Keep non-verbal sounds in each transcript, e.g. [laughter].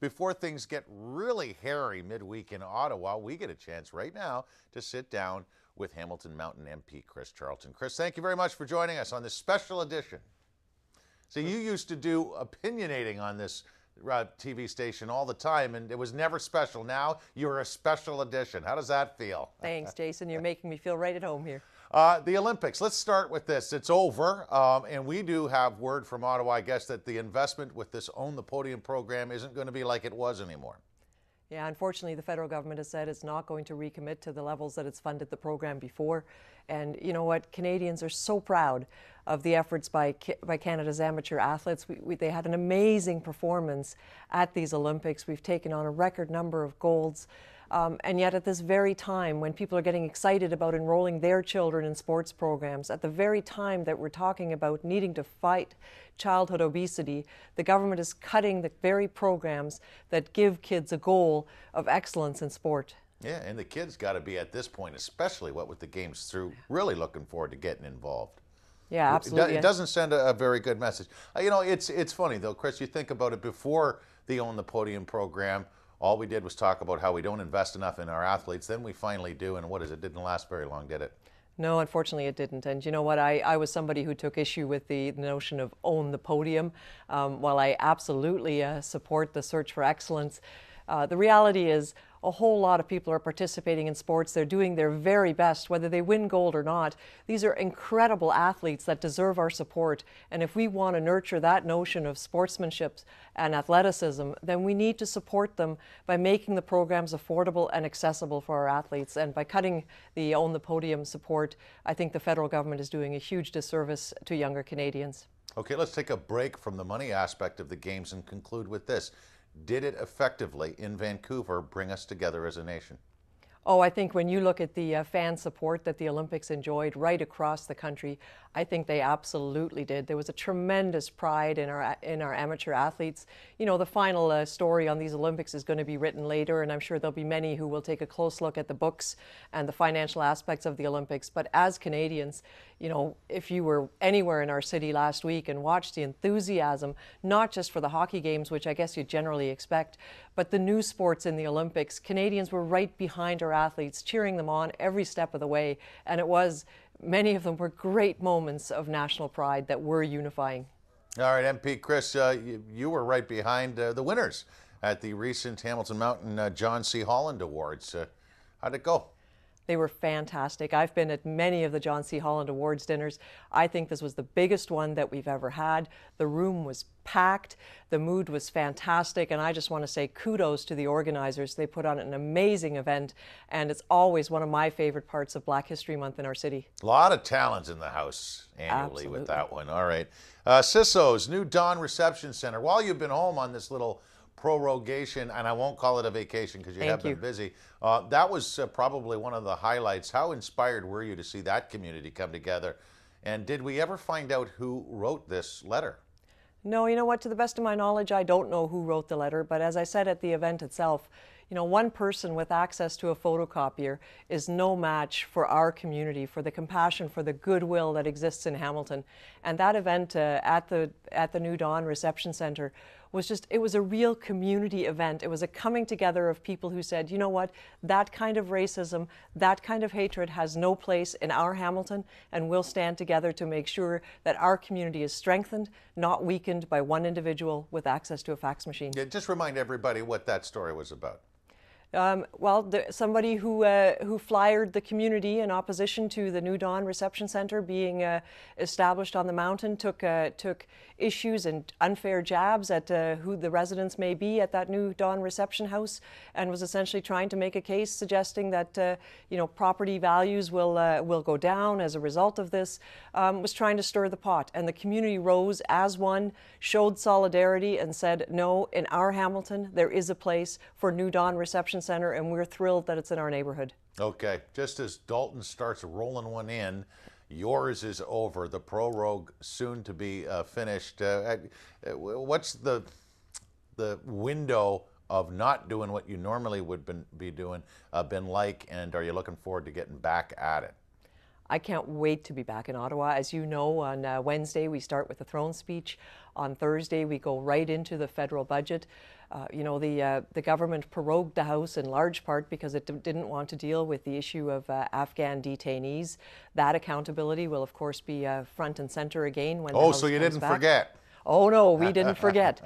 before things get really hairy midweek in Ottawa, we get a chance right now to sit down with Hamilton Mountain MP Chris Charlton. Chris, thank you very much for joining us on this special edition. So you used to do opinionating on this uh, TV station all the time, and it was never special. Now you're a special edition. How does that feel? Thanks, Jason. You're making me feel right at home here. Uh, the Olympics. Let's start with this. It's over, um, and we do have word from Ottawa, I guess, that the investment with this Own the Podium program isn't going to be like it was anymore. Yeah, unfortunately, the federal government has said it's not going to recommit to the levels that it's funded the program before. And you know what? Canadians are so proud of the efforts by, by Canada's amateur athletes. We, we, they had an amazing performance at these Olympics. We've taken on a record number of golds. Um, and yet, at this very time, when people are getting excited about enrolling their children in sports programs, at the very time that we're talking about needing to fight childhood obesity, the government is cutting the very programs that give kids a goal of excellence in sport. Yeah, and the kids got to be at this point, especially what with the games through, really looking forward to getting involved. Yeah, absolutely. It, doesn't send a, a, very good message. Uh, you know, it's it's funny though, Chris. You think about it before the Own the Podium program. All we did was talk about how we don't invest enough in our athletes. Then we finally do, and what is it? Didn't last very long, did it? No, unfortunately, it didn't. And you know what? I, I was somebody who took issue with the notion of own the podium. Um, while I absolutely uh, support the search for excellence, uh, the reality is a whole lot of people are participating in sports. They're doing their very best, whether they win gold or not. These are incredible athletes that deserve our support. And if we want to nurture that notion of sportsmanship and athleticism, then we need to support them by making the programs affordable and accessible for our athletes. And by cutting the Own the Podium support, I think the federal government is doing a huge disservice to younger Canadians. Okay, let's take a break from the money aspect of the games and conclude with this. Did it effectively in Vancouver bring us together as a nation? Oh, I think when you look at the uh, fan support that the Olympics enjoyed right across the country, I think they absolutely did. There was a tremendous pride in our in our amateur athletes. You know, the final uh, story on these Olympics is going to be written later, and I'm sure there'll be many who will take a close look at the books and the financial aspects of the Olympics. But as Canadians, you know, if you were anywhere in our city last week and watched the enthusiasm, not just for the hockey games, which I guess you generally expect, but the new sports in the Olympics, Canadians were right behind our athletes, cheering them on every step of the way. And it was, many of them were great moments of national pride that were unifying. All right, MP Chris, uh, you, you, were right behind uh, the winners at the recent Hamilton Mountain uh, John C. Holland Awards. Uh, how'd it go? They were fantastic. I've been at many of the John C. Holland Awards dinners. I think this was the biggest one that we've ever had. The room was packed. The mood was fantastic. And I just want to say kudos to the organizers. They put on an amazing event. And it's always one of my favorite parts of Black History Month in our city. A lot of talent in the house annually Absolutely. with that one. All right. Uh, SISO's new Dawn Reception Center. While you've been home on this little prorogation, and I won't call it a vacation because you Thank have been you. busy. Uh, that was uh, probably one of the highlights. How inspired were you to see that community come together? And did we ever find out who wrote this letter? No, you know what? To the best of my knowledge, I don't know who wrote the letter, but as I said at the event itself, you know, one person with access to a photocopier is no match for our community, for the compassion, for the goodwill that exists in Hamilton. And that event uh, at the at the New Dawn Reception Center was just it was a real community event. It was a coming together of people who said, you know what, that kind of racism, that kind of hatred has no place in our Hamilton, and we'll stand together to make sure that our community is strengthened, not weakened by one individual with access to a fax machine. Yeah, just remind everybody what that story was about. Um, well, the, somebody who uh, who flyered the community in opposition to the New Dawn Reception Center being uh, established on the mountain took uh, took issues and unfair jabs at uh, who the residents may be at that New Dawn Reception House, and was essentially trying to make a case suggesting that uh, you know property values will uh, will go down as a result of this. Um, was trying to stir the pot, and the community rose as one, showed solidarity, and said, "No, in our Hamilton, there is a place for New Dawn Reception." Center, and we're thrilled that it's in our neighborhood. Okay, just as Dalton starts rolling one in, yours is over. The prorogue soon to be uh, finished. Uh, uh what's the the window of not doing what you normally would been, be doing uh, been like, and are you looking forward to getting back at it? I can't wait to be back in Ottawa. As you know, on uh, Wednesday we start with the throne speech. On Thursday we go right into the federal budget. Uh, you know, the uh, the government prorogued the House in large part because it d- didn't want to deal with the issue of uh, Afghan detainees. That accountability will, of course, be uh, front and center again when. Oh, the House so you didn't back. forget. Oh, no, we didn't [laughs] forget.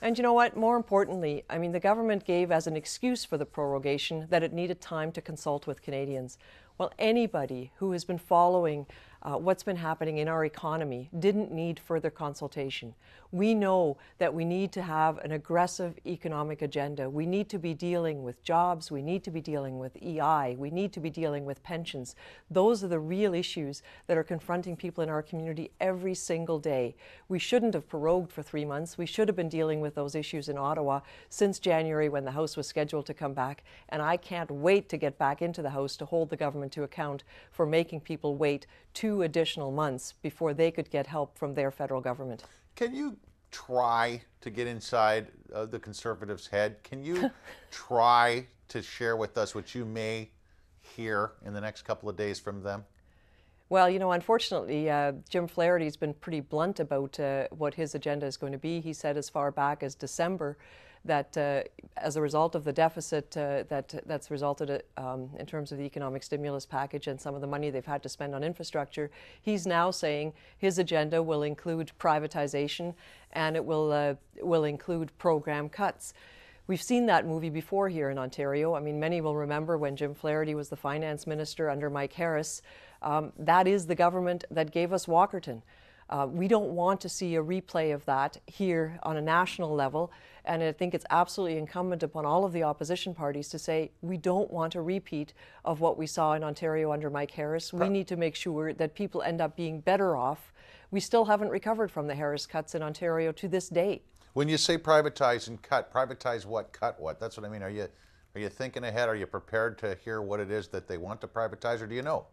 And you know what? More importantly, I mean, the government gave as an excuse for the prorogation that it needed time to consult with Canadians. Well, anybody who has been following uh, what's been happening in our economy didn't need further consultation. We know that we need to have an aggressive economic agenda. We need to be dealing with jobs. We need to be dealing with EI. We need to be dealing with pensions. Those are the real issues that are confronting people in our community every single day. We shouldn't have prorogued for three months. We should have been dealing with those issues in Ottawa since January when the House was scheduled to come back. And I can't wait to get back into the House to hold the government to account for making people wait two additional months before they could get help from their federal government. Can you try to get inside uh, the conservatives' head? Can you [laughs] try to share with us what you may hear in the next couple of days from them? Well, you know, unfortunately, uh, Jim Flaherty's been pretty blunt about uh, what his agenda is going to be. He said as far back as December that uh, as a result of the deficit uh, that that's resulted um, in terms of the economic stimulus package and some of the money they've had to spend on infrastructure, he's now saying his agenda will include privatization and it will uh, will include program cuts. We've seen that movie before here in Ontario. I mean, many will remember when Jim Flaherty was the finance minister under Mike Harris. Um, that is the government that gave us Walkerton. Uh, we don't want to see a replay of that here on a national level. And I think it's absolutely incumbent upon all of the opposition parties to say we don't want a repeat of what we saw in Ontario under Mike Harris. We need to make sure that people end up being better off. We still haven't recovered from the Harris cuts in Ontario to this day. When you say privatize and cut, privatize what, cut what? That's what I mean. Are you are you thinking ahead? Are you prepared to hear what it is that they want to privatize, or do you know?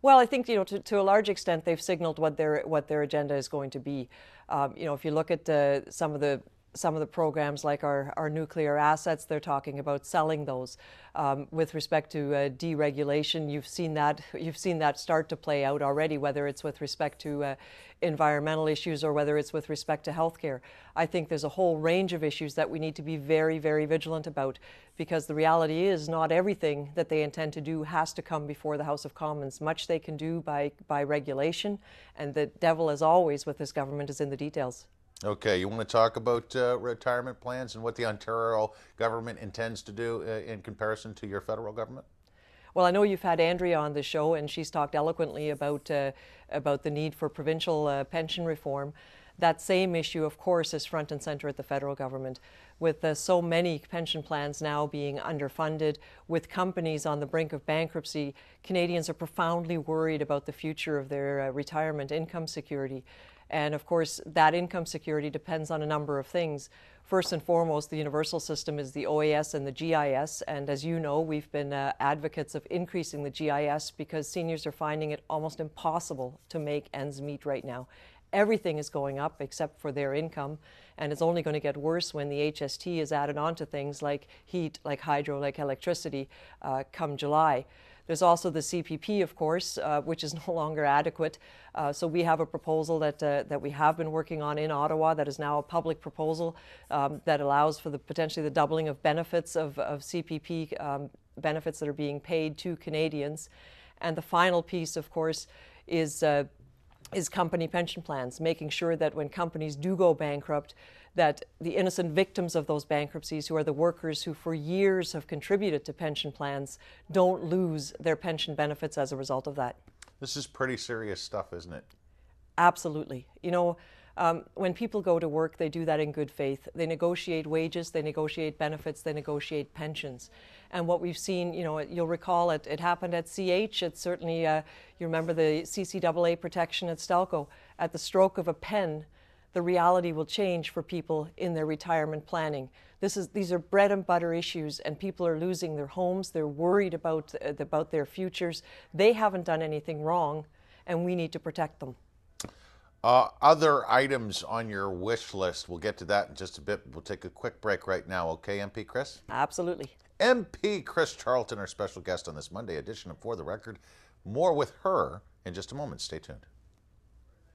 Well, I think you know to, to a large extent they've signaled what their what their agenda is going to be. Um, you know, if you look at uh, some of the some of the programs like our, our nuclear assets, they're talking about selling those. Um, with respect to uh, deregulation, you've seen that [laughs] you've seen that start to play out already, whether it's with respect to uh, environmental issues or whether it's with respect to healthcare. I think there's a whole range of issues that we need to be very, very vigilant about because the reality is not everything that they intend to do has to come before the House of Commons. Much they can do by, by regulation, and the devil, as always, with this government is in the details. Okay, you want to talk about uh, retirement plans and what the Ontario government intends to do uh, in comparison to your federal government? Well, I know you've had Andrea on the show, and she's talked eloquently about uh, about the need for provincial uh, pension reform. That same issue, of course, is front and center at the federal government. With uh, so many pension plans now being underfunded, with companies on the brink of bankruptcy, Canadians are profoundly worried about the future of their uh, retirement income security. And of course, that income security depends on a number of things. First and foremost, the universal system is the OAS and the GIS. And as you know, we've been uh, advocates of increasing the GIS because seniors are finding it almost impossible to make ends meet right now. Everything is going up except for their income, and it's only going to get worse when the HST is added on to things like heat, like hydro, like electricity uh, come July. There's also the CPP, of course, uh, which is [laughs] no longer adequate. Uh, so we have a proposal that uh, that we have been working on in Ottawa that is now a public proposal um, that allows for the potentially the doubling of benefits of, of CPP um, benefits that are being paid to Canadians. And the final piece, of course, is uh, is company pension plans, making sure that when companies do go bankrupt, that the innocent victims of those bankruptcies, who are the workers who for years have contributed to pension plans, don't lose their pension benefits as a result of that. This is pretty serious stuff, isn't it? Absolutely. You know, um, when people go to work, they do that in good faith. They negotiate wages, they negotiate benefits, they negotiate pensions. And what we've seen, you know, you'll recall it, it happened at CH. It's certainly, uh, you remember the CCAA protection at Stelco. At the stroke of a pen, the reality will change for people in their retirement planning. This is, these are bread and butter issues, and people are losing their homes. They're worried about, uh, about their futures. They haven't done anything wrong, and we need to protect them. Uh, other items on your wish list, we'll get to that in just a bit. We'll take a quick break right now, okay, MP Chris? Absolutely. MP Chris Charlton, our special guest on this Monday edition of For the Record. More with her in just a moment. Stay tuned.